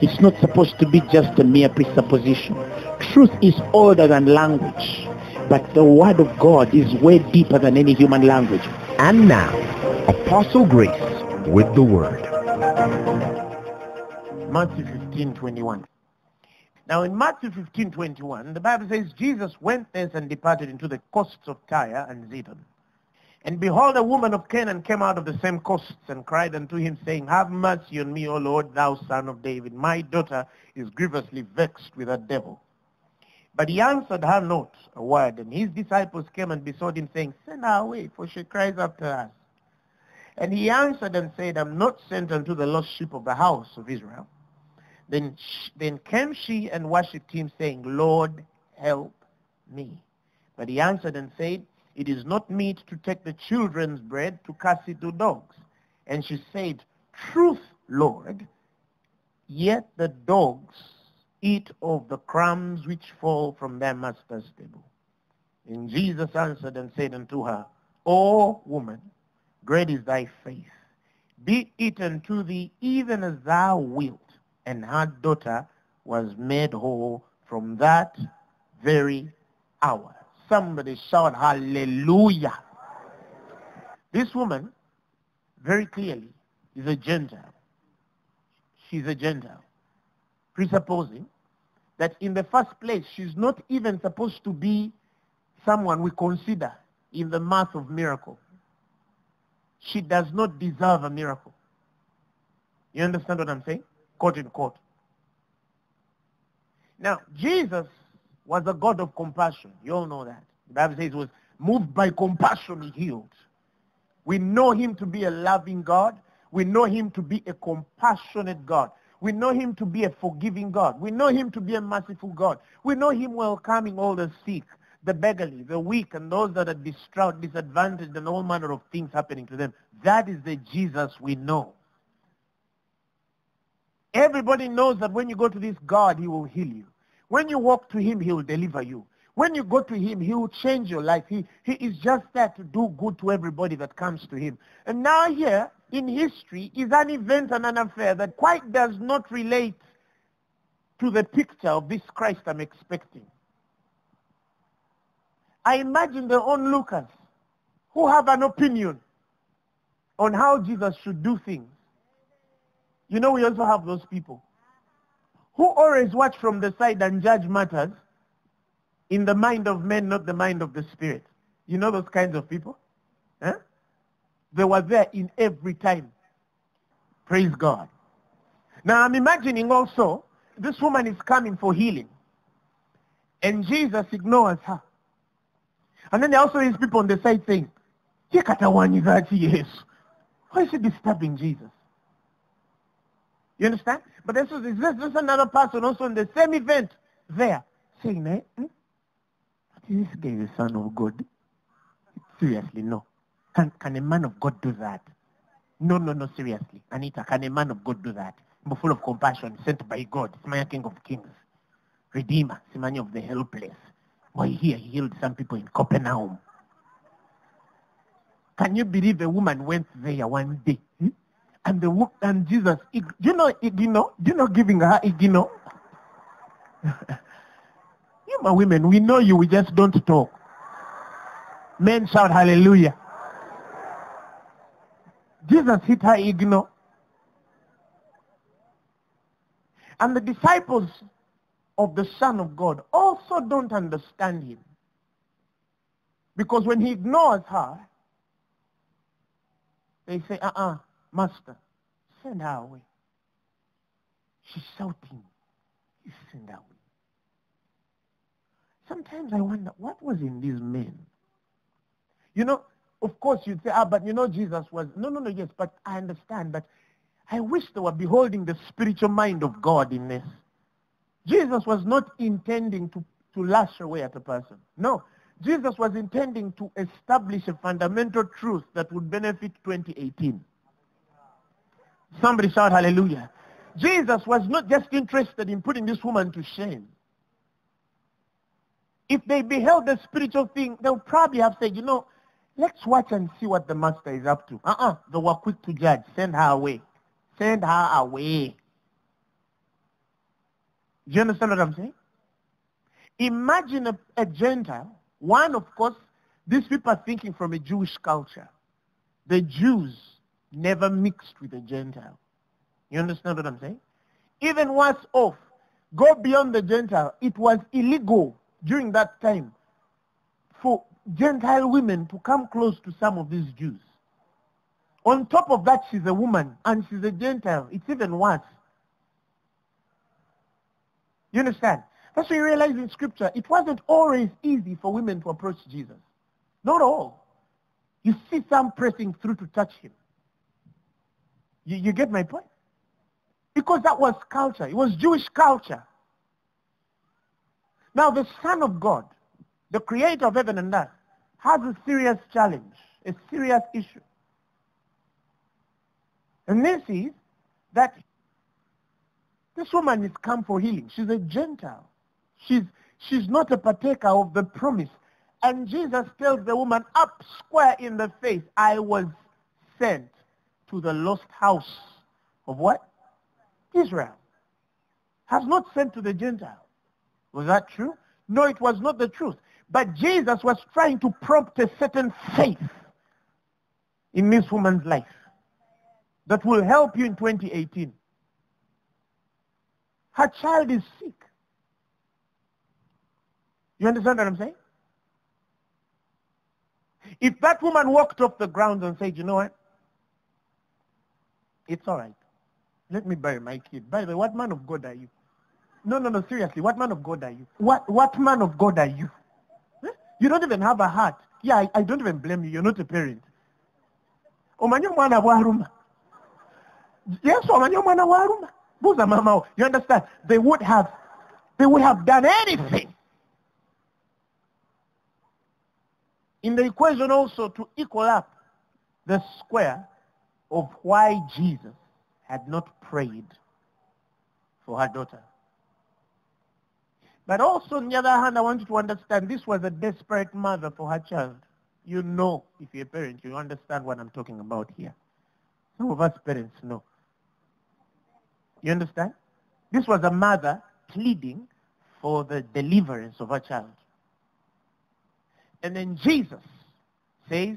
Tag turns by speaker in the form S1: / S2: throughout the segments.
S1: It's not supposed to be just a mere presupposition. Truth is older than language. But the word of God is way deeper than any human language.
S2: And now, Apostle Grace with the Word.
S1: Matthew 15, 21. Now in Matthew 15, 21, the Bible says, Jesus went thence and departed into the coasts of Tyre and Zidon. And behold, a woman of Canaan came out of the same coasts and cried unto him, saying, Have mercy on me, O Lord, thou son of David. My daughter is grievously vexed with a devil. But he answered her not a word. And his disciples came and besought him, saying, Send her away, for she cries after us. And he answered and said, I'm not sent unto the lost sheep of the house of Israel. Then, sh- then came she and worshipped him, saying, Lord, help me. But he answered and said, It is not meet to take the children's bread to cast it to dogs. And she said, Truth, Lord, yet the dogs eat of the crumbs which fall from their master's table. And Jesus answered and said unto her, O woman, great is thy faith. Be it unto thee even as thou wilt. And her daughter was made whole from that very hour. Somebody shout hallelujah. This woman, very clearly, is a Gentile. She's a Gentile. Presupposing that in the first place, she's not even supposed to be someone we consider in the math of miracle. She does not deserve a miracle. You understand what I'm saying? Quote in quote. Now, Jesus was a God of compassion. You all know that. The Bible says was moved by compassion, he healed. We know him to be a loving God. We know him to be a compassionate God. We know him to be a forgiving God. We know him to be a merciful God. We know him welcoming all the sick, the beggarly, the weak, and those that are distraught, disadvantaged, and all manner of things happening to them. That is the Jesus we know. Everybody knows that when you go to this God, he will heal you. When you walk to him, he will deliver you. When you go to him, he will change your life. He, he is just there to do good to everybody that comes to him. And now here, in history, is an event and an affair that quite does not relate to the picture of this Christ I'm expecting. I imagine the onlookers who have an opinion on how Jesus should do things. You know, we also have those people who always watch from the side and judge matters in the mind of men, not the mind of the spirit. You know those kinds of people? Huh? They were there in every time. Praise God. Now I'm imagining also this woman is coming for healing. And Jesus ignores her. And then there also is people on the side saying. Why is she disturbing Jesus? You understand? But there's, there's, there's another person also in the same event there saying, eh, hmm? this guy is the son of God. Seriously, no. Can, can a man of God do that? No, no, no, seriously. Anita, can a man of God do that? Full of compassion, sent by God, Simanya King of Kings, Redeemer, Simanya of the helpless. Why here he healed some people in Capernaum. Can you believe a woman went there one day? Hmm? And the and Jesus, do you know Igino? Do you know giving her Igino? you my women, we know you, we just don't talk. Men shout hallelujah. Jesus hit her Igno. And the disciples of the Son of God also don't understand him. Because when he ignores her, they say, uh-uh, master, send her away. She's shouting, you send her away. Sometimes I wonder, what was in these men? You know, of course you'd say, ah, but you know Jesus was, no, no, no, yes, but I understand, but I wish they were beholding the spiritual mind of God in this. Jesus was not intending to, to lash away at a person. No. Jesus was intending to establish a fundamental truth that would benefit 2018. Somebody shout hallelujah. Jesus was not just interested in putting this woman to shame. If they beheld the spiritual thing, they would probably have said, you know, let's watch and see what the master is up to. Uh-uh. They were quick to judge. Send her away. Send her away. Do you understand what I'm saying? Imagine a, a Gentile. One, of course, these people are thinking from a Jewish culture. The Jews never mixed with a Gentile. You understand what I'm saying? Even worse off, go beyond the Gentile. It was illegal during that time for Gentile women to come close to some of these Jews. On top of that, she's a woman and she's a Gentile. It's even worse. You understand? That's why you realize in Scripture, it wasn't always easy for women to approach Jesus. Not all. You see some pressing through to touch him. You, you get my point? Because that was culture. It was Jewish culture. Now the Son of God, the creator of heaven and earth, has a serious challenge, a serious issue. And this is that this woman is come for healing. She's a Gentile. She's, she's not a partaker of the promise. And Jesus tells the woman up square in the face, I was sent to the lost house of what? Israel. Has not sent to the Gentile. Was that true? No, it was not the truth. But Jesus was trying to prompt a certain faith in this woman's life that will help you in 2018. Her child is sick. You understand what I'm saying? If that woman walked off the ground and said, you know what? It's all right. Let me bury my kid. By the way, what man of God are you? No, no, no, seriously. What man of God are you? What, what man of God are you? You don't even have a heart. Yeah, I, I don't even blame you. You're not a parent. Mwana. Yes, mwana. You understand? They would have, they would have done anything. In the equation also to equal up the square of why Jesus had not prayed for her daughter. But also, on the other hand, I want you to understand this was a desperate mother for her child. You know, if you're a parent, you understand what I'm talking about here. Some of us parents know. You understand? This was a mother pleading for the deliverance of her child. And then Jesus says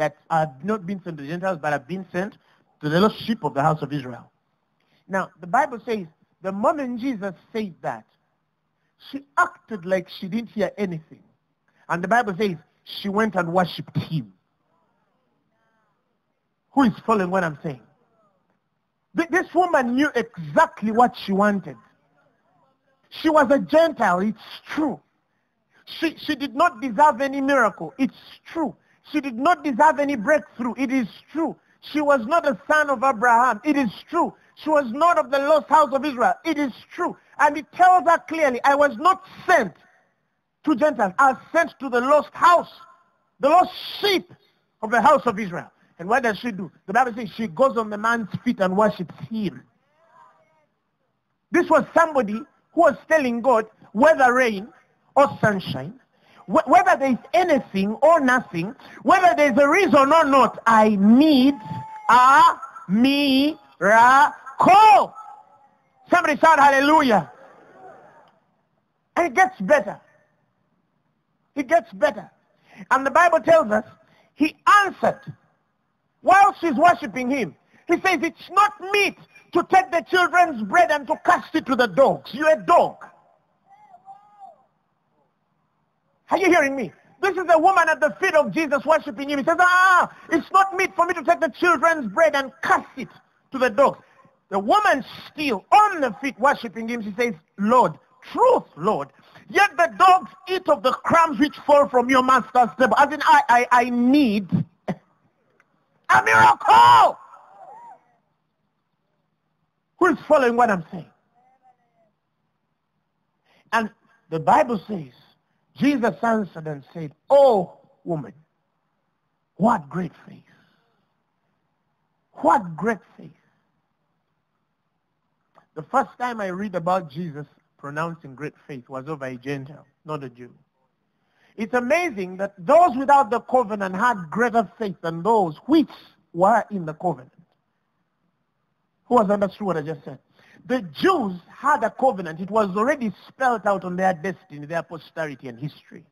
S1: that I've not been sent to the Gentiles, but I've been sent to the lost sheep of the house of Israel. Now, the Bible says the moment Jesus said that, she acted like she didn't hear anything. And the Bible says she went and worshipped him. Who is following what I'm saying? This woman knew exactly what she wanted. She was a Gentile, it's true. She, she did not deserve any miracle, it's true. She did not deserve any breakthrough, it is true. She was not a son of Abraham, it is true. She was not of the lost house of Israel, it is true. And it tells her clearly, I was not sent to Gentiles, I was sent to the lost house, the lost sheep of the house of Israel. And what does she do? The Bible says she goes on the man's feet and worships him. This was somebody who was telling God whether rain or sunshine, whether there is anything or nothing, whether there is a reason or not, I need a miracle. Somebody shout hallelujah. And it gets better. It gets better. And the Bible tells us he answered while she's worshiping him. He says, it's not meet to take the children's bread and to cast it to the dogs. You're a dog. Are you hearing me? This is a woman at the feet of Jesus worshiping him. He says, ah, it's not meet for me to take the children's bread and cast it to the dogs. The woman still on the feet worshiping him. She says, Lord, truth, Lord. Yet the dogs eat of the crumbs which fall from your master's table. As in, I, I, I need a miracle. Who is following what I'm saying? And the Bible says, Jesus answered and said, Oh, woman, what great faith. What great faith. The first time I read about Jesus pronouncing great faith was over a Gentile, not a Jew. It's amazing that those without the covenant had greater faith than those which were in the covenant. Who has understood what I just said? The Jews had a covenant. It was already spelled out on their destiny, their posterity and history.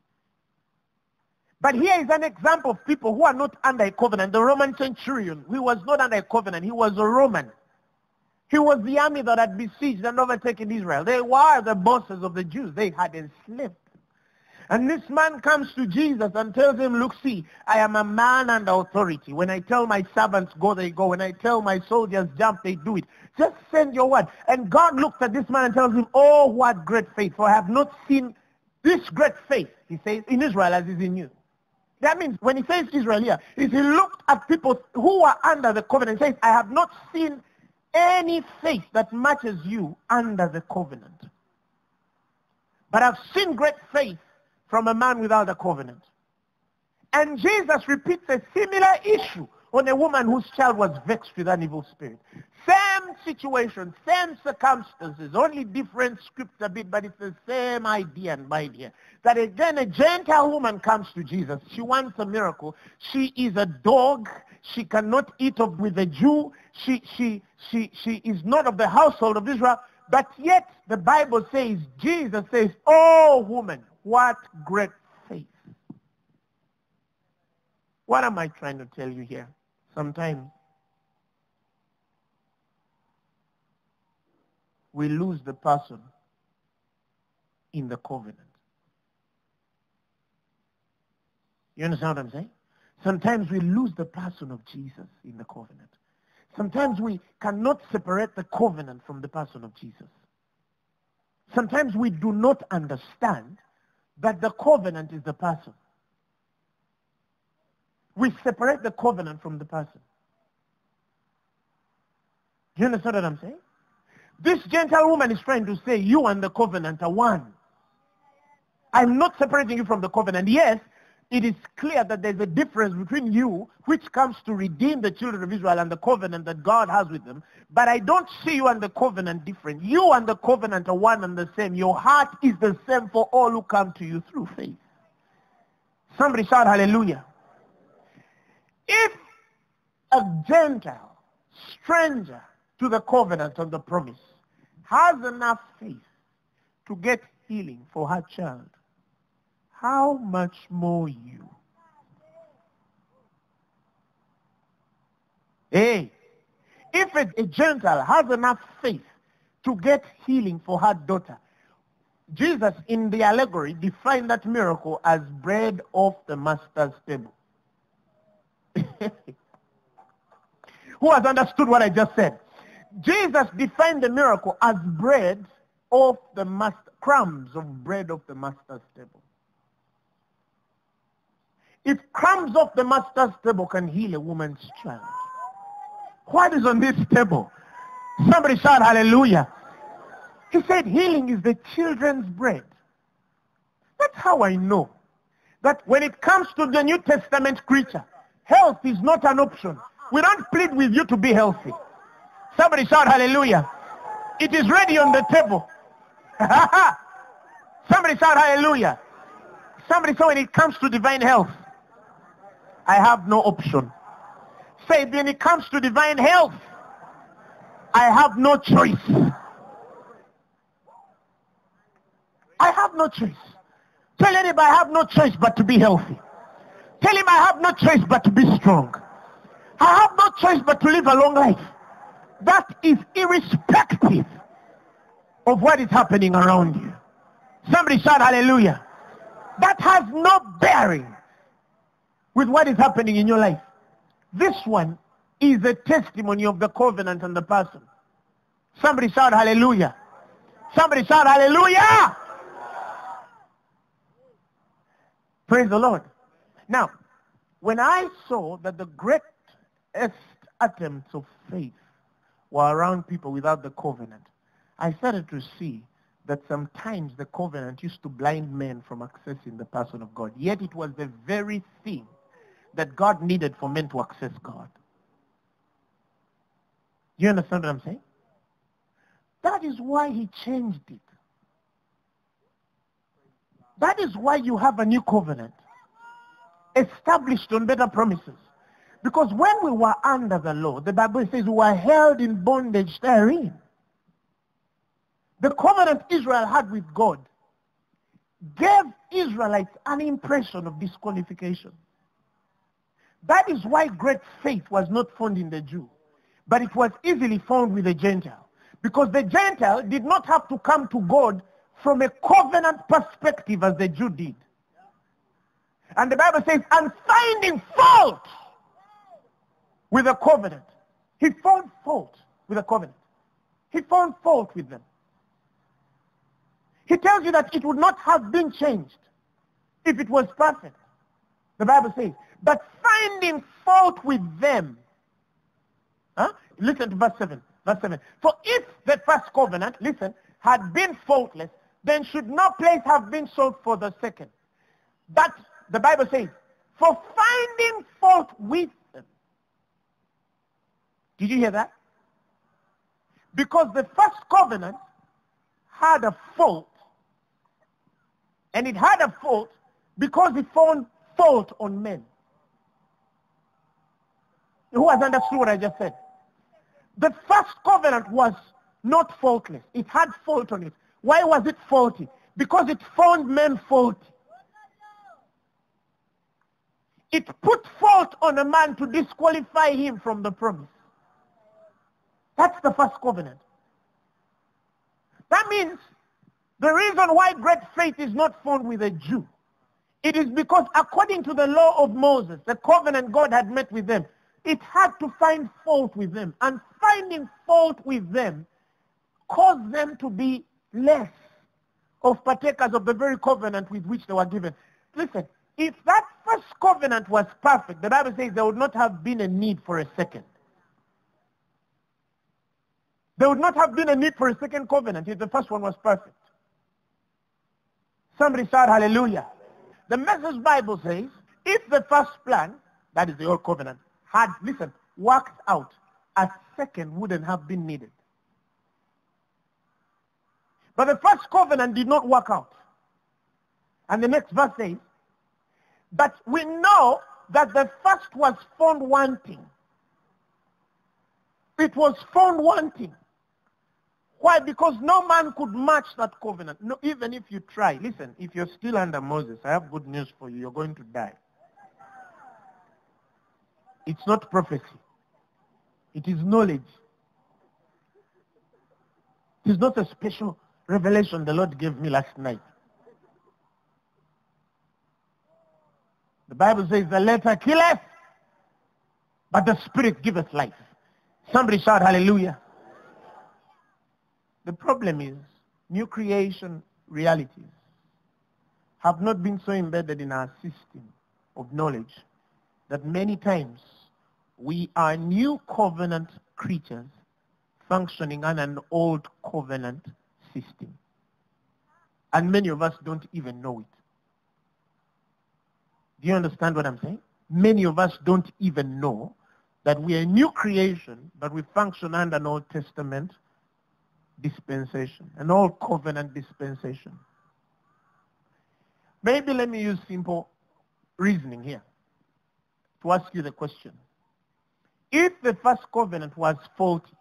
S1: But here is an example of people who are not under a covenant. The Roman centurion, he was not under a covenant. He was a Roman. He was the army that had besieged and overtaken Israel. They were the bosses of the Jews. They had enslaved and this man comes to Jesus and tells him, look, see, I am a man under authority. When I tell my servants go, they go. When I tell my soldiers jump, they do it. Just send your word. And God looks at this man and tells him, oh, what great faith. For I have not seen this great faith, he says, in Israel as is in you. That means when he says Israel here, is he looked at people who are under the covenant and says, I have not seen any faith that matches you under the covenant. But I've seen great faith from a man without a covenant. And Jesus repeats a similar issue on a woman whose child was vexed with an evil spirit. Same situation, same circumstances, only different scripts a bit, but it's the same idea and idea. That again, a Gentile woman comes to Jesus. She wants a miracle. She is a dog. She cannot eat up with a Jew. She, she, she, she is not of the household of Israel. But yet the Bible says, Jesus says, oh woman, what great faith. What am I trying to tell you here? Sometimes we lose the person in the covenant. You understand what I'm saying? Sometimes we lose the person of Jesus in the covenant. Sometimes we cannot separate the covenant from the person of Jesus. Sometimes we do not understand but the covenant is the person. We separate the covenant from the person. Do you understand what I'm saying? This Gentile woman is trying to say you and the covenant are one. I'm not separating you from the covenant. Yes, it is clear that there's a difference between you, which comes to redeem the children of Israel and the covenant that God has with them. But I don't see you and the covenant different. You and the covenant are one and the same. Your heart is the same for all who come to you through faith. Somebody shout hallelujah. If a Gentile, stranger to the covenant of the promise, has enough faith to get healing for her child, how much more you? Hey, if a, a Gentile has enough faith to get healing for her daughter, Jesus in the allegory defined that miracle as bread off the master's table. Who has understood what I just said? Jesus defined the miracle as bread off the master, crumbs of bread off the master's table. If crumbs off the master's table can heal a woman's child, what is on this table? Somebody shout hallelujah. He said healing is the children's bread. That's how I know that when it comes to the New Testament creature, health is not an option. We don't plead with you to be healthy. Somebody shout hallelujah. It is ready on the table. Somebody shout hallelujah. Somebody say when it comes to divine health, I have no option. Say when it comes to divine health, I have no choice. I have no choice. Tell anybody I have no choice but to be healthy. Tell him I have no choice but to be strong. I have no choice but to live a long life. That is irrespective of what is happening around you. Somebody shout hallelujah. That has no bearing with what is happening in your life. This one is a testimony of the covenant and the person. Somebody shout hallelujah. Somebody shout hallelujah. Praise the Lord. Now, when I saw that the greatest attempts of faith were around people without the covenant, I started to see that sometimes the covenant used to blind men from accessing the person of God. Yet it was the very thing that God needed for men to access God. You understand what I'm saying? That is why he changed it. That is why you have a new covenant established on better promises. Because when we were under the law, the Bible says we were held in bondage therein. The covenant Israel had with God gave Israelites an impression of disqualification. That is why great faith was not found in the Jew, but it was easily found with the Gentile. Because the Gentile did not have to come to God from a covenant perspective as the Jew did. And the Bible says, and finding fault with the covenant. He found fault with the covenant. He found fault with them. He tells you that it would not have been changed if it was perfect. The Bible says, but finding fault with them. Huh? Listen to verse 7. Verse 7. For if the first covenant, listen, had been faultless, then should no place have been sought for the second. But the Bible says, for finding fault with them. Did you hear that? Because the first covenant had a fault. And it had a fault because it found fault on men. Who has understood what I just said? The first covenant was not faultless. It had fault on it. Why was it faulty? Because it found men faulty. It put fault on a man to disqualify him from the promise. That's the first covenant. That means the reason why great faith is not found with a Jew, it is because according to the law of Moses, the covenant God had met with them, it had to find fault with them. And finding fault with them caused them to be less of partakers of the very covenant with which they were given. Listen, if that first covenant was perfect, the Bible says there would not have been a need for a second. There would not have been a need for a second covenant if the first one was perfect. Somebody shout hallelujah. The Message Bible says, if the first plan, that is the old covenant, had, listen, worked out, a second wouldn't have been needed. But the first covenant did not work out. And the next verse says, but we know that the first was found wanting. It was found wanting. Why? Because no man could match that covenant. No, even if you try. Listen, if you're still under Moses, I have good news for you. You're going to die. It's not prophecy. It is knowledge. It is not a special revelation the Lord gave me last night. The Bible says the letter killeth, but the spirit giveth life. Somebody shout hallelujah. The problem is new creation realities have not been so embedded in our system of knowledge that many times we are new covenant creatures functioning on an old covenant system. And many of us don't even know it. Do you understand what I'm saying? Many of us don't even know that we are a new creation, but we function under an Old Testament dispensation, an Old Covenant dispensation. Maybe let me use simple reasoning here to ask you the question. If the first covenant was faulty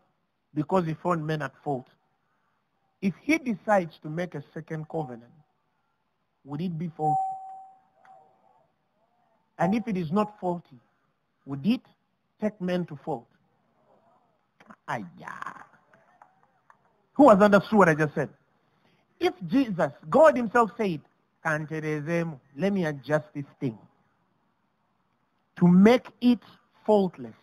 S1: because he found men at fault, if he decides to make a second covenant, would it be faulty? And if it is not faulty, would it take men to fault? Ah, yeah. Who has understood what I just said? If Jesus, God himself said, let me adjust this thing to make it faultless,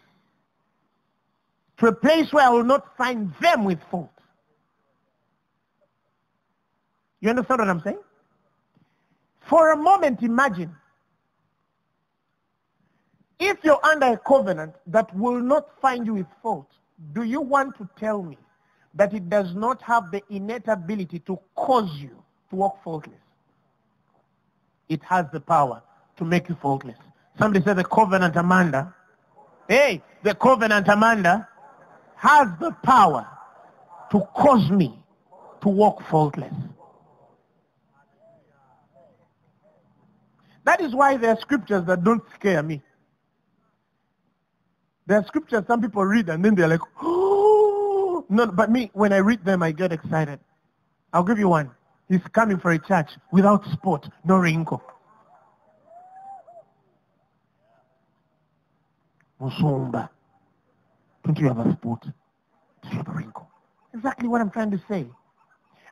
S1: to a place where I will not find them with fault. You understand what I'm saying? For a moment, imagine if you're under a covenant that will not find you with fault, do you want to tell me that it does not have the innate ability to cause you to walk faultless? It has the power to make you faultless. Somebody said the covenant Amanda. Hey, the covenant Amanda has the power to cause me to walk faultless. That is why there are scriptures that don't scare me. There are scriptures some people read and then they're like, oh, no, but me, when I read them, I get excited. I'll give you one. He's coming for a church without spot, no wrinkle. Musumba. Don't you have a spot? Do you have a wrinkle? Exactly what I'm trying to say.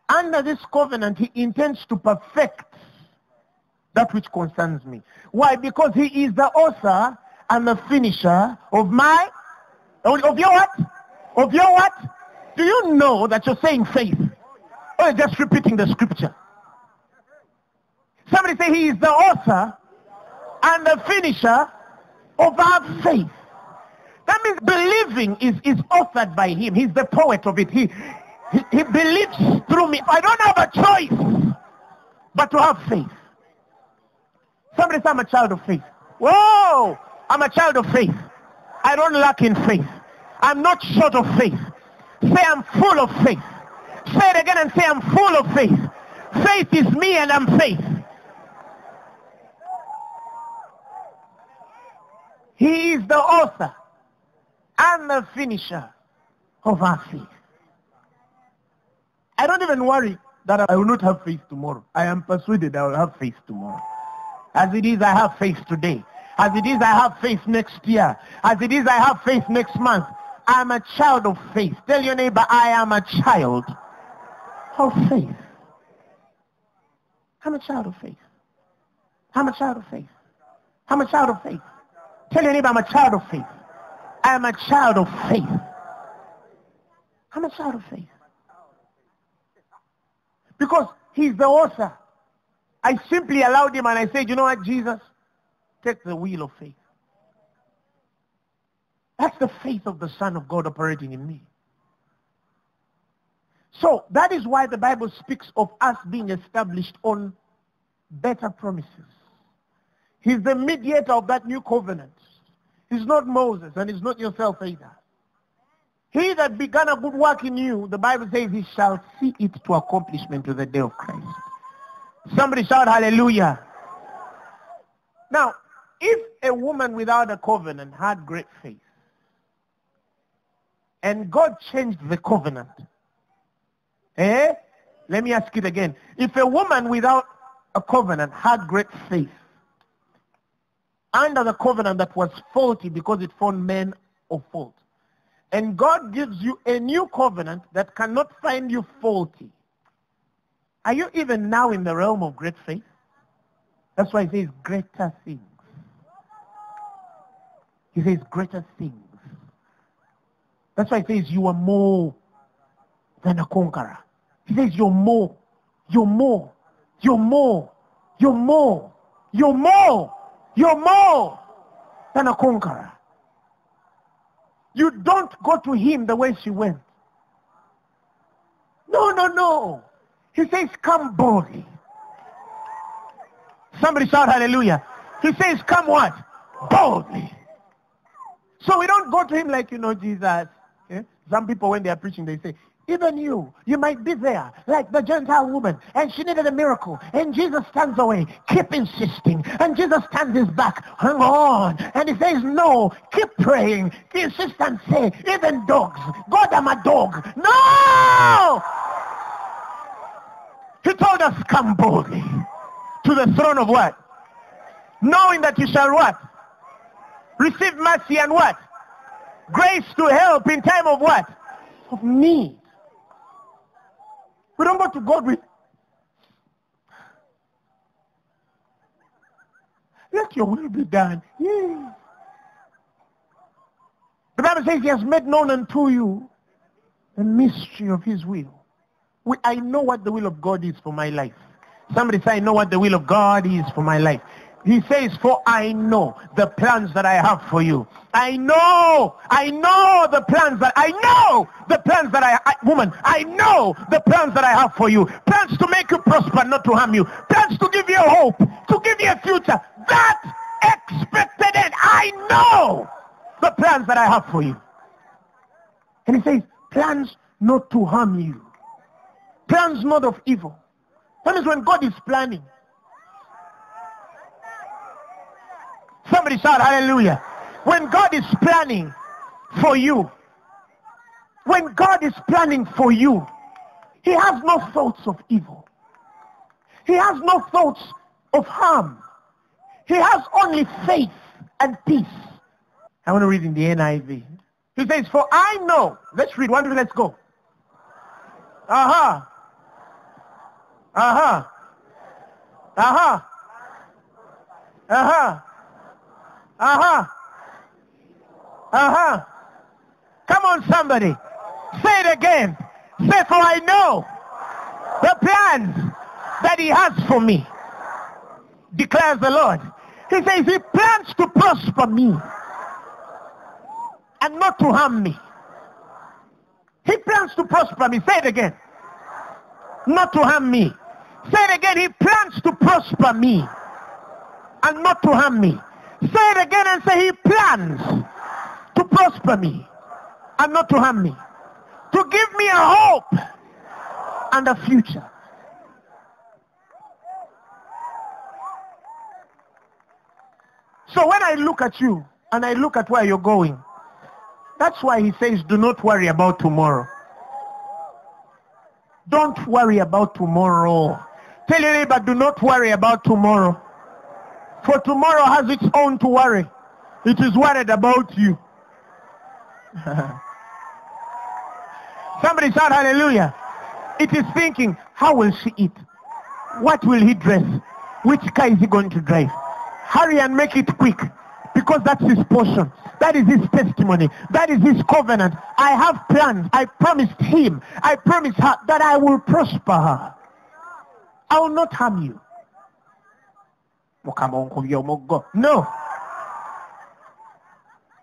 S1: Under this covenant, he intends to perfect that which concerns me. Why? Because he is the author and the finisher of my, of your what? Of your what? Do you know that you're saying faith? Or you're just repeating the scripture? Somebody say he is the author and the finisher of our faith. That means believing is, is authored by him. He's the poet of it. He, he, he believes through me. I don't have a choice but to have faith. Somebody say I'm a child of faith. Whoa! I'm a child of faith. I don't lack in faith. I'm not short of faith. Say I'm full of faith. Say it again and say I'm full of faith. Faith is me and I'm faith. He is the author and the finisher of our faith. I don't even worry that I will not have faith tomorrow. I am persuaded I will have faith tomorrow. As it is, I have faith today. As it is, I have faith next year. As it is, I have faith next month. I am a child of faith. Tell your neighbor, I am a child of faith. I'm a child of faith. I'm a child of faith. I'm a child of faith. Tell your neighbor, I'm a child of faith. I am a child of faith. I'm a child of faith. Because he's the author. I simply allowed him and I said, you know what, Jesus? Take the wheel of faith. That's the faith of the Son of God operating in me. So that is why the Bible speaks of us being established on better promises. He's the mediator of that new covenant. He's not Moses and he's not yourself either. He that began a good work in you, the Bible says he shall see it to accomplishment to the day of Christ. Somebody shout hallelujah. Now, if a woman without a covenant had great faith, and God changed the covenant, eh? Let me ask it again. If a woman without a covenant had great faith, under the covenant that was faulty because it found men of fault, and God gives you a new covenant that cannot find you faulty, are you even now in the realm of great faith? That's why he says greater things. He says greater things. That's why he says you are more than a conqueror. He says you're more, you're more, you're more, you're more, you're more, you're more than a conqueror. You don't go to him the way she went. No, no, no. He says, come boldly. Somebody shout hallelujah. He says, come what? Boldly. So we don't go to him like, you know, Jesus. Some people, when they are preaching, they say, even you, you might be there like the Gentile woman and she needed a miracle and Jesus stands away. Keep insisting. And Jesus stands his back. Hang on. And he says, no, keep praying. Insist and say, even dogs. God, I'm a dog. No! He told us, come boldly to the throne of what? Knowing that you shall what? Receive mercy and what? Grace to help in time of what? Of need. We don't go to God with, let your will be done. Yeah. The Bible says he has made known unto you the mystery of his will. We, I know what the will of God is for my life. Somebody say, I know what the will of God is for my life. He says, for I know the plans that I have for you. I know, I know the plans that, I know the plans that I, I, woman, I know the plans that I have for you. Plans to make you prosper, not to harm you. Plans to give you hope, to give you a future. That expected end. I know the plans that I have for you. And he says, plans not to harm you. Plans not of evil. That means when God is planning, Somebody shout hallelujah. When God is planning for you, when God is planning for you, he has no thoughts of evil. He has no thoughts of harm. He has only faith and peace. I want to read in the NIV. He says, for I know. Let's read. One, two, let's go. Uh-huh. Uh-huh. Uh-huh. Uh-huh. Uh-huh. Uh-huh. Come on, somebody. Say it again. Say, for I know the plans that he has for me, declares the Lord. He says he plans to prosper me and not to harm me. He plans to prosper me. Say it again. Not to harm me. Say it again. He plans to prosper me and not to harm me. Say it again and say he plans to prosper me and not to harm me. To give me a hope and a future. So when I look at you and I look at where you're going, that's why he says do not worry about tomorrow. Don't worry about tomorrow. Tell your neighbor, do not worry about tomorrow. For tomorrow has its own to worry. It is worried about you. Somebody shout hallelujah. It is thinking, how will she eat? What will he dress? Which car is he going to drive? Hurry and make it quick because that's his portion. That is his testimony. That is his covenant. I have plans. I promised him. I promised her that I will prosper her. I will not harm you. No.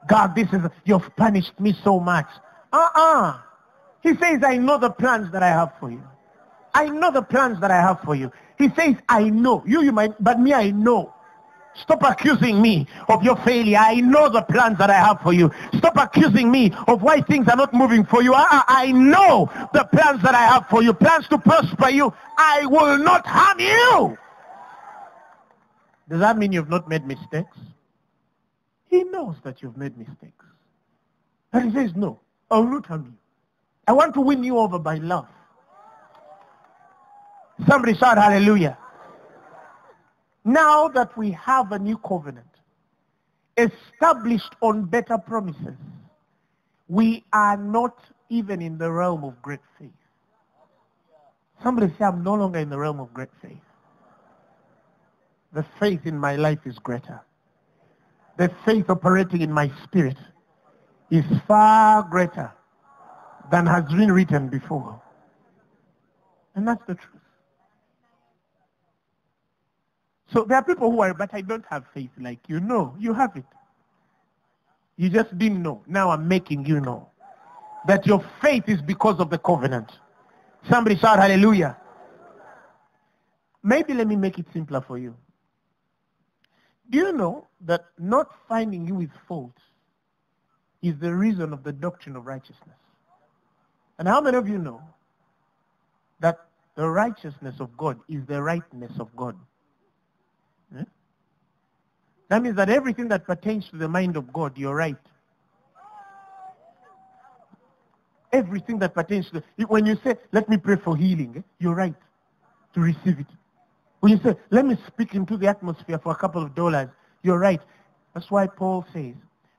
S1: God, this is, you've punished me so much. Uh-uh. He says, I know the plans that I have for you. I know the plans that I have for you. He says, I know. You, you might, but me, I know. Stop accusing me of your failure. I know the plans that I have for you. Stop accusing me of why things are not moving for you. I, I know the plans that I have for you. Plans to prosper you. I will not harm you. Does that mean you've not made mistakes? He knows that you've made mistakes. And he says, no, I will not harm you. I want to win you over by love. Somebody shout hallelujah. Now that we have a new covenant established on better promises, we are not even in the realm of great faith. Somebody say, I'm no longer in the realm of great faith. The faith in my life is greater. The faith operating in my spirit is far greater than has been written before. And that's the truth. So there are people who are, but I don't have faith like you. No, you have it. You just didn't know. Now I'm making you know that your faith is because of the covenant. Somebody shout hallelujah. Maybe let me make it simpler for you. Do you know that not finding you with fault is the reason of the doctrine of righteousness? And how many of you know that the righteousness of God is the rightness of God? Hmm? That means that everything that pertains to the mind of God, you're right. Everything that pertains to the, when you say, let me pray for healing, eh, you're right to receive it. When you say, let me speak into the atmosphere for a couple of dollars, you're right. That's why Paul says,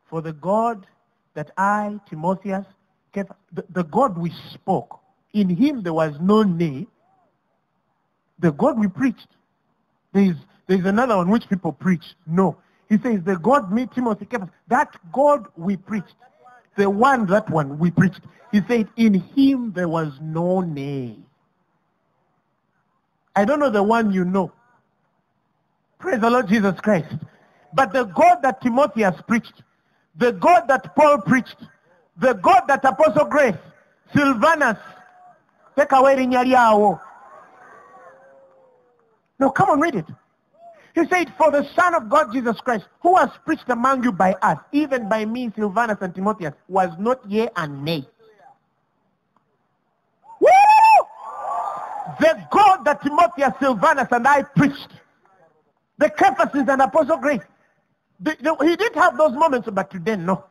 S1: for the God that I, Timotheus, the, the God we spoke, in him there was no nay. The God we preached. There is, there is another one which people preach. No. He says, the God me, Timothy, that God we preached, the one, that one we preached. He said, in him there was no nay. I don't know the one you know. Praise the Lord Jesus Christ. But the God that Timothy has preached, the God that Paul preached, the God that Apostle Grace, Silvanus, take away erinnya lyawo. No, come on, read it. He said, for the Son of God, Jesus Christ, who was preached among you by us, even by me, Silvanus and Timotheus, was not yea and nay. The God that Timotheus, Silvanus, and I preached, the Cephas and Apostle Grace, the, the, he didn't have those moments, but today, no.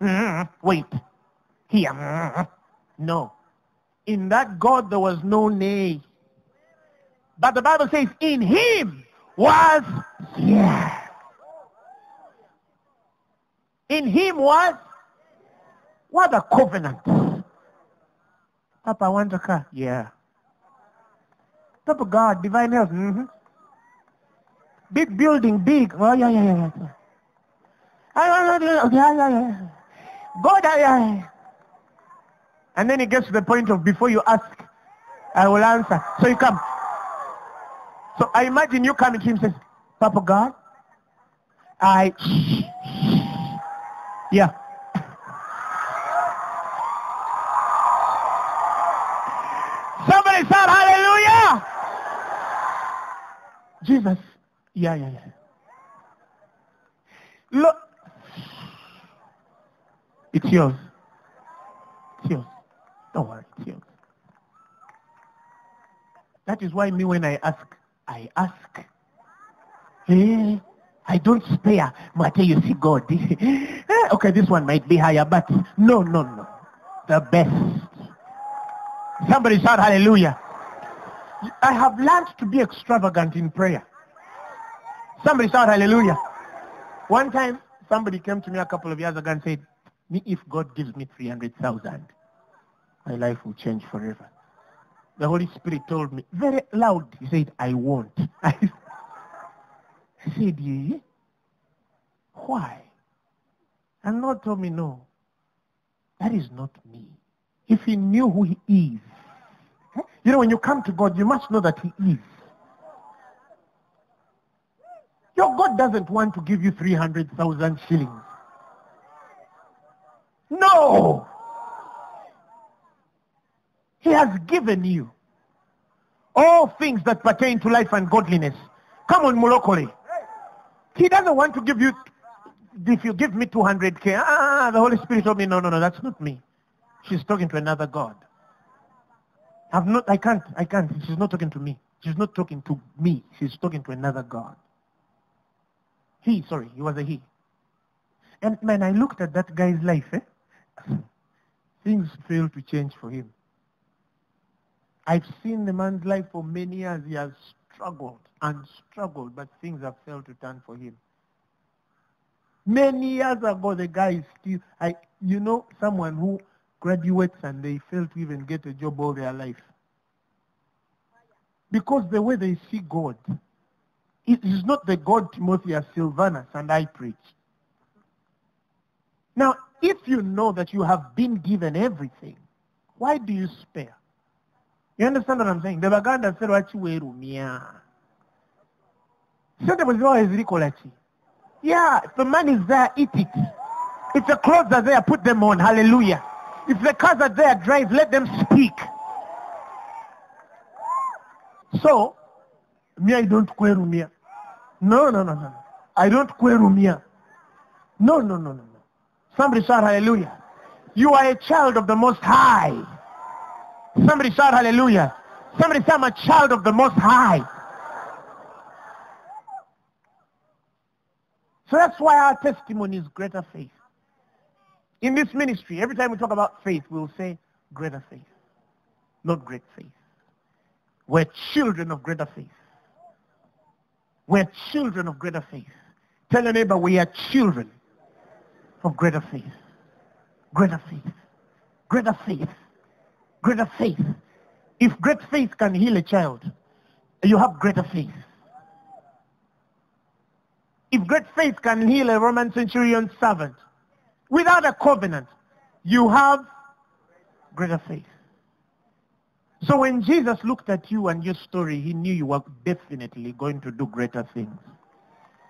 S1: Mm, wait. Here. Mm, no. In that God, there was no nay. But the Bible says, in him was yeah. In him was what a covenant. Papa, I want a car. Yeah. Papa God, divine health. Mm-hmm. Big building, big. Oh yeah, yeah, yeah. yeah. I yeah, yeah, yeah. God, yeah, yeah. And then it gets to the point of before you ask, I will answer. So you come. So I imagine you coming to him and says, Papa God, I, yeah. Somebody shout hallelujah. Jesus, yeah, yeah, yeah. Look, it's yours. It's yours. Don't worry, it's yours. That is why me when I ask, I ask. Hey, I don't spare. Mate, you see God. Eh, okay, this one might be higher, but no, no, no. The best. Somebody shout hallelujah. I have learned to be extravagant in prayer. Somebody shout hallelujah. One time, somebody came to me a couple of years ago and said, me, if God gives me 300,000, my life will change forever. The Holy Spirit told me very loud. He said, I won't. I said, yeah? Why? And Lord told me, no. That is not me. If he knew who he is. You know, when you come to God, you must know that he is. Your God doesn't want to give you 300,000 shillings. No! He has given you all things that pertain to life and godliness. Come on, Mulokole. He doesn't want to give you, if you give me 200K, ah, the Holy Spirit told me, no, no, no, that's not me. She's talking to another God. I've not, I can't, I can't. She's not talking to me. She's not talking to me. She's talking to another God. He, sorry, he was a he. And man, I looked at that guy's life, eh? Things failed to change for him. I've seen the man's life for many years. He has struggled and struggled, but things have failed to turn for him. Many years ago, the guy is still, I, you know, someone who graduates and they fail to even get a job all their life. Because the way they see God, it is not the God Timothy Silvanus and I preach. Now, if you know that you have been given everything, why do you spare? You understand what I'm saying? The Baganda said wachiwerumia. Sente bwezibawa ezirikola ki? Yeah, if the money is there, eat it. If the clothes are there, put them on. Hallelujah. If the cars are there, drive, let them speak. So, me, I don't kwerumia. No, no, no, no. No. I don't kwerumia. No, no, no, no, no. Somebody shout hallelujah. You are a child of the Most High. Somebody shout hallelujah. Somebody say I'm a child of the Most High. So that's why our testimony is greater faith. In this ministry, every time we talk about faith, we'll say greater faith, not great faith. We're children of greater faith. We're children of greater faith. Tell your neighbor we are children of greater faith. Greater faith. Greater faith. Greater faith. If great faith can heal a child, you have greater faith. If great faith can heal a Roman centurion's servant without a covenant, you have greater faith. So when Jesus looked at you and your story, he knew you were definitely going to do greater things.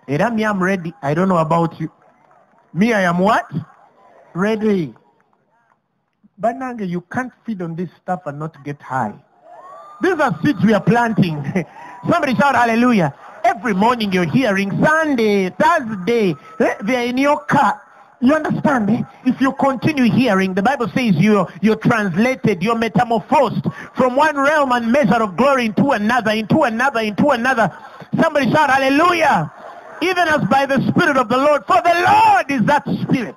S1: Era me, I'm ready. I don't know about you. Me, I am what? Ready. But Nange, you can't feed on this stuff and not get high. These are seeds we are planting. Somebody shout hallelujah. Every morning you're hearing Sunday, Thursday, eh, they're in your car. You understand me? If you continue hearing, the Bible says you're, you're translated, you're metamorphosed from one realm and measure of glory into another, into another, into another. Somebody shout hallelujah. Even as by the Spirit of the Lord, for the Lord is that Spirit.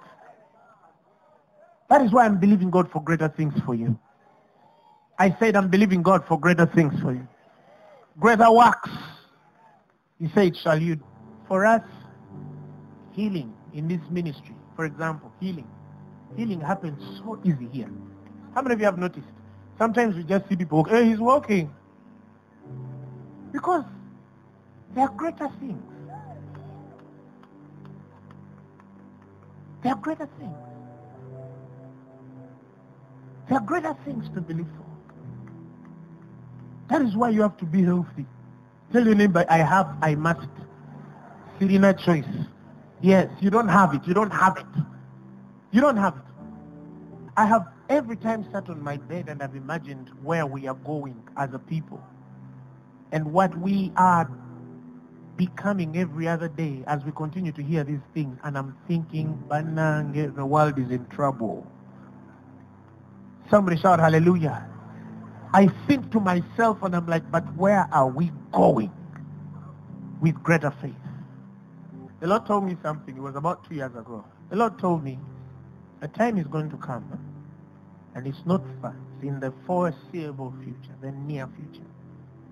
S1: That is why I'm believing God for greater things for you. I said I'm believing God for greater things for you. Greater works. He said, shall you, for us, healing in this ministry, for example, healing. Healing happens so easy here. How many of you have noticed? Sometimes we just see people, hey, he's walking. Because there are greater things. There are greater things. There are greater things to believe for. That is why you have to be healthy. Tell your neighbor, I have, I must. Serena choice. Yes, you don't have it. You don't have it. You don't have it. I have every time sat on my bed and I've imagined where we are going as a people and what we are becoming every other day as we continue to hear these things. And I'm thinking, Banange, the world is in trouble. Somebody shout hallelujah. I think to myself and I'm like, but where are we going with greater faith? The Lord told me something. It was about two years ago. The Lord told me a time is going to come and it's not far. It's in the foreseeable future, the near future.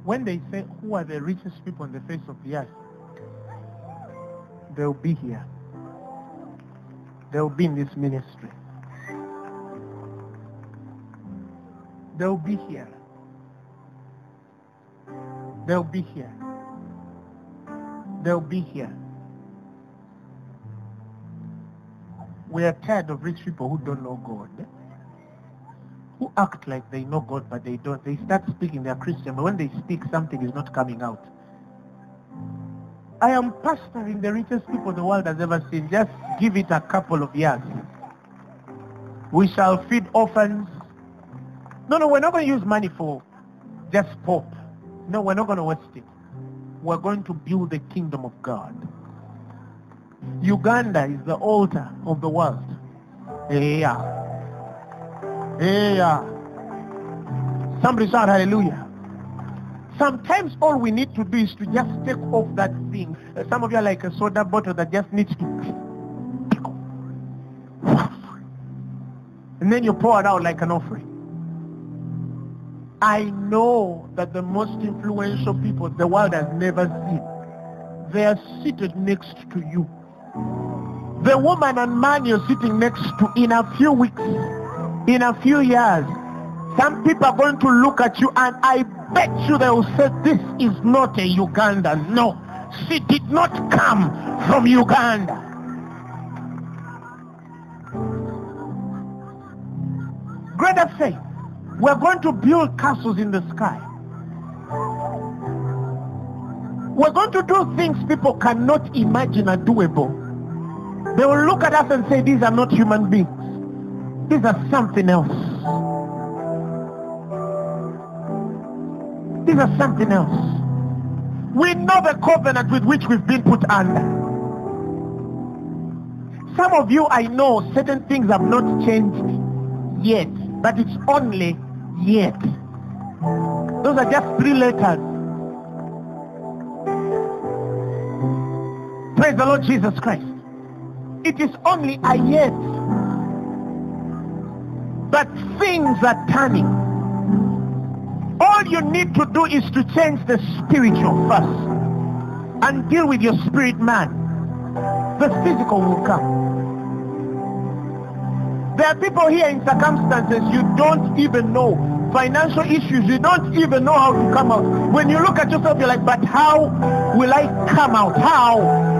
S1: When they say, who are the richest people on the face of the earth? They'll be here. They'll be in this ministry. They'll be here. They'll be here. They'll be here. We are tired of rich people who don't know God. Eh? Who act like they know God but they don't. They start speaking, they're Christian, but when they speak, something is not coming out. I am pastoring the richest people the world has ever seen. Just give it a couple of years. We shall feed orphans. No, no, we're not going to use money for just pop. No, we're not going to waste it. We're going to build the kingdom of God. Uganda is the altar of the world. Yeah. Yeah. Somebody shout hallelujah. Sometimes all we need to do is to just take off that thing. Uh, some of you are like a soda bottle that just needs to take off. And then you pour it out like an offering. I know that the most influential people the world has never seen, they are seated next to you. The woman and man you're sitting next to in a few weeks, in a few years, some people are going to look at you and I bet you they will say, this is not a Ugandan. No, she did not come from Uganda. Greater faith. We're going to build castles in the sky. We're going to do things people cannot imagine are doable. They will look at us and say, these are not human beings. These are something else. These are something else. We know the covenant with which we've been put under. Some of you, I know certain things have not changed yet, but it's only yet. Those are just three letters. Praise the Lord Jesus Christ. It is only a yet. But things are turning. All you need to do is to change the spiritual first and deal with your spirit man. The physical will come. There are people here in circumstances you don't even know. Financial issues, you don't even know how to come out. When you look at yourself, you're like, but how will I come out? How?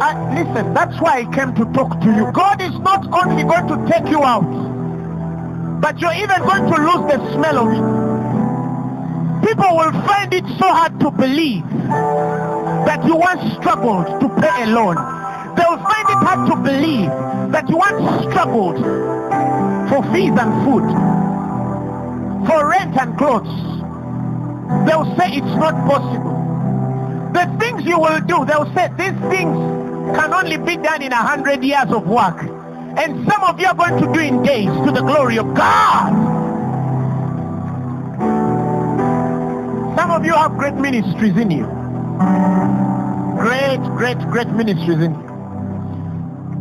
S1: I, listen, that's why I came to talk to you. God is not only going to take you out, but you're even going to lose the smell of it. People will find it so hard to believe that you once struggled to pay a loan. They will find it hard to believe that you once struggled for fees and food, for rent and clothes. They'll say it's not possible. The things you will do, they'll say these things can only be done in a hundred years of work. And some of you are going to do in days to the glory of God. Some of you have great ministries in you. Great, great, great ministries in you.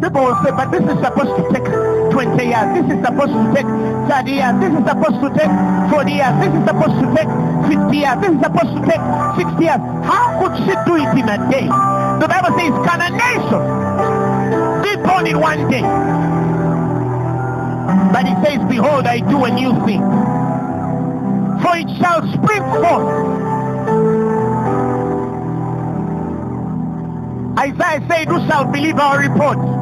S1: People will say, but this is supposed to take 20 years. This is supposed to take 30 years. This is supposed to take 40 years. This is supposed to take 50 years. This is supposed to take 60 years. How could she do it in a day? The Bible says, can a nation be born in one day? But it says, behold, I do a new thing. For it shall spring forth. Isaiah said, who shall believe our report?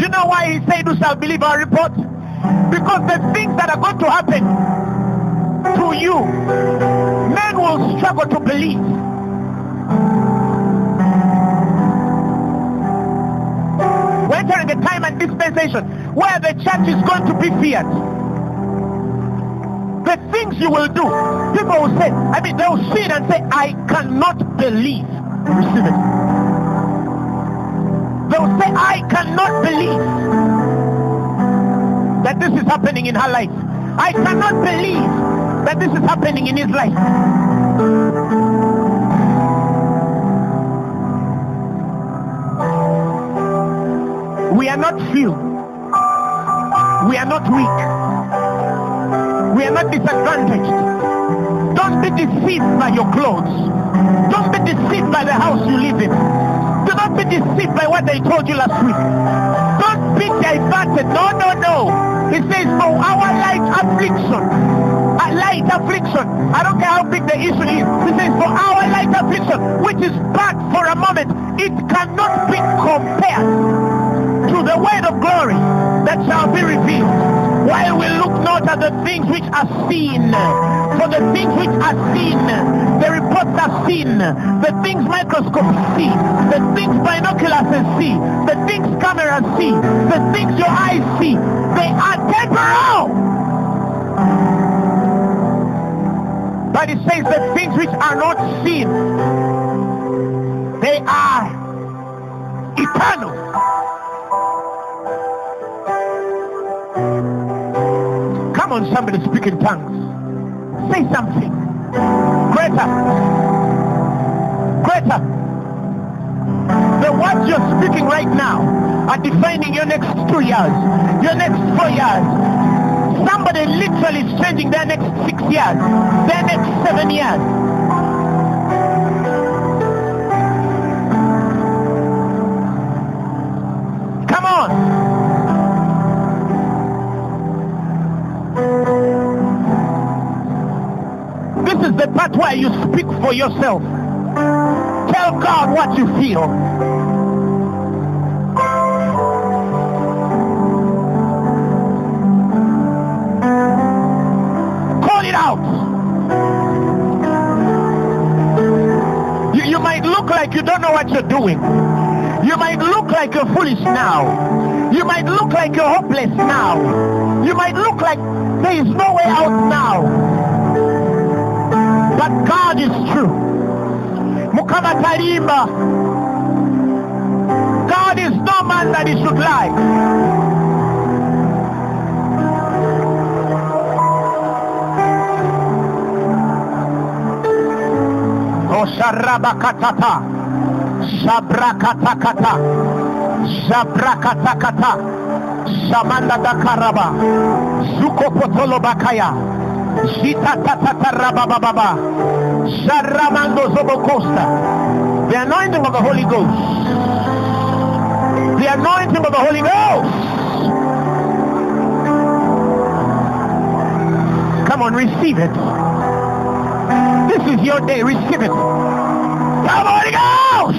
S1: Do you know why he said, who shall believe our report? Because the things that are going to happen to you, men will struggle to believe. We're entering a time and dispensation where the church is going to be feared. The things you will do, people will say, I mean, they'll see it and say, I cannot believe. Receive it. They'll say, I cannot believe that this is happening in her life. I cannot believe that this is happening in his life. We are not few. We are not weak. We are not disadvantaged. Don't be deceived by your clothes. Don't be deceived by the house you live in. Do not be deceived by what they told you last week. Don't be diverted. No, no, no. It says for our light affliction. A light affliction. I don't care how big the issue is. It says for our light affliction, which is but for a moment, it cannot be compared to the word of glory that shall be revealed. While we look not at the things which are seen, for the things which are seen, the reports are seen, the things microscopes see, the things binoculars see, the things cameras see, the things your eyes see, they are temporal. But it says the things which are not seen, they are eternal. Come on, somebody speak in tongues. Say something. Greater. Greater. The words you're speaking right now are defining your next two years, your next four years. Somebody literally is changing their next six years, their next seven years. Part where you speak for yourself. Tell God what you feel. Call it out. You, you might look like you don't know what you're doing. You might look like you're foolish now. You might look like you're hopeless now. You might look like there is no way out now. But God is true. Mukama talimba. God is no man that he should lie. Osharabakatata. Shabrakata Shabrakata Shamanda Dakaraba Zuko Potolo Bakaya The anointing of the Holy Ghost The anointing of the Holy Ghost Come on, receive it. This is your day. Receive it. Come Holy Ghost!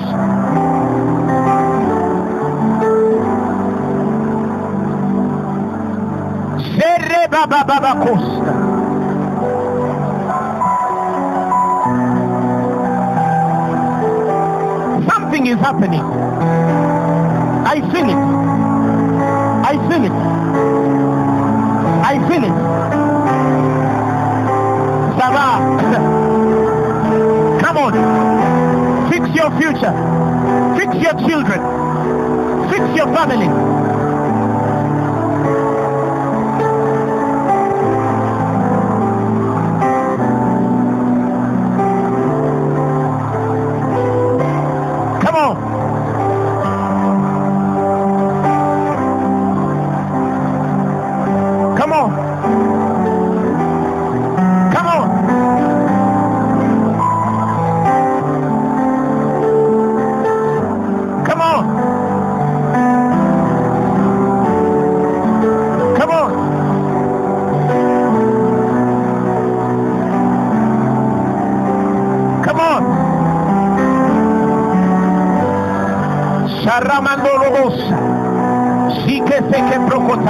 S1: Something is happening. I feel it. I feel it. I feel it. Sarah. Come on. Fix your future. Fix your children. Fix your family.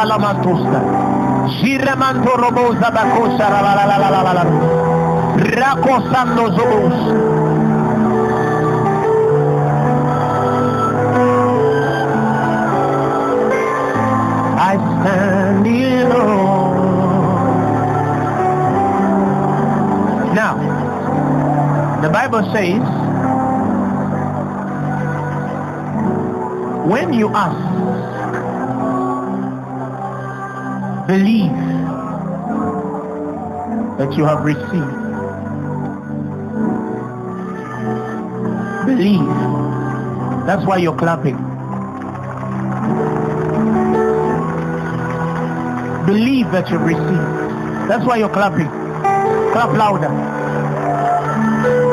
S1: Bakosa la zobos. I stand in awe. Now, the Bible says, when you ask, believe that you have received. Believe. That's why you're clapping. Believe that you've received. That's why you're clapping. Clap louder.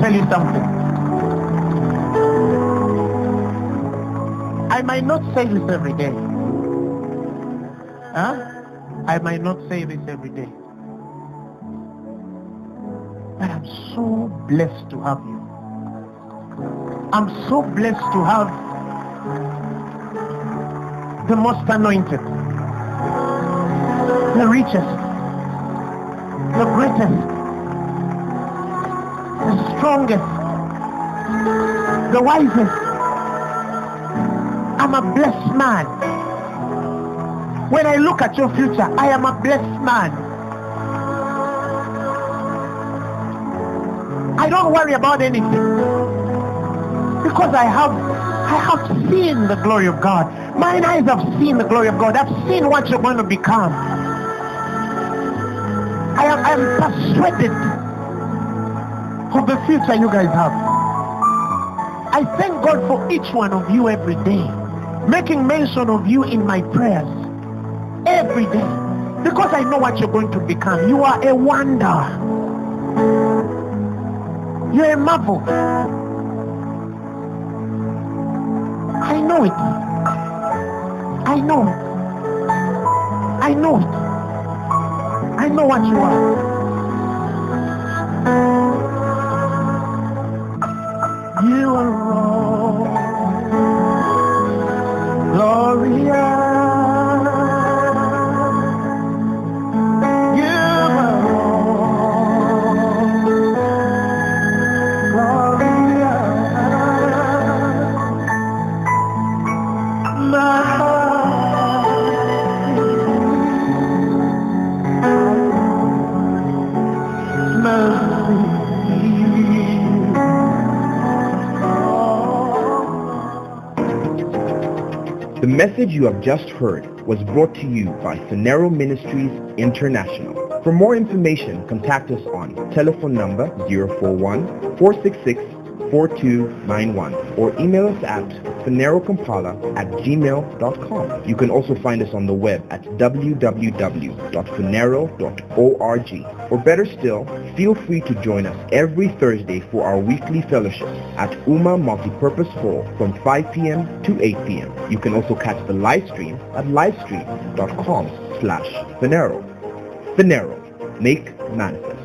S1: Tell you something. I might not say this every day. Huh? I might not say this every day. But I'm so blessed to have you. I'm so blessed to have the most anointed, the richest, the greatest, strongest, the wisest. I'm a blessed man. When I look at your future, I am a blessed man. I don't worry about anything because I have I have seen the glory of God. Mine eyes have seen the glory of God. I've seen what you're going to become. I am, I am persuaded the future you guys have. I thank God for each one of you every day, making mention of you in my prayers every day because I know what you're going to become. You are a wonder. You're a marvel. I know it. I know. I know it. I know what you are. You
S2: message you have just heard was brought to you by Phaneroo Ministries International. For more information, contact us on telephone number 041 466 4291 or email us at phanerookampala at gmail.com. You can also find us on the web at www.phaneroo.org. Or better still, feel free to join us every Thursday for our weekly fellowship at UMA Multipurpose Hall from 5 p.m. to 8 p.m. You can also catch the live stream at livestream.com slash Phaneroo. Phaneroo. Make manifest.